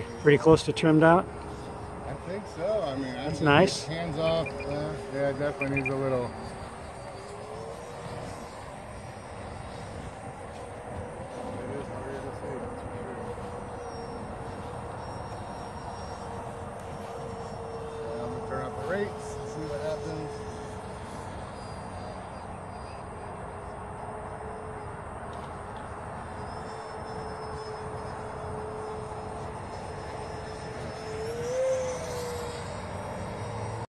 Pretty, close to trimmed out? I think so. I mean, that's nice. Hands off. Uh, yeah, definitely needs a little. Turn up the rates, and see what happens.